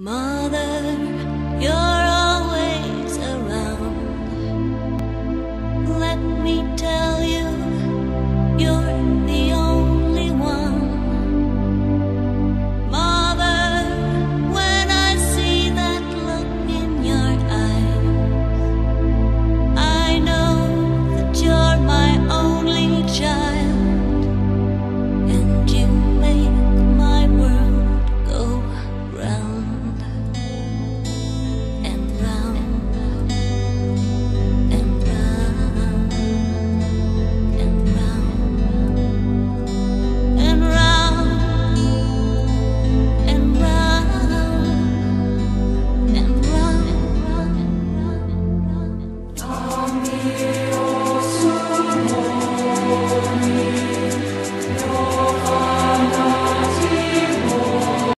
Mother, you're always around. Let me tell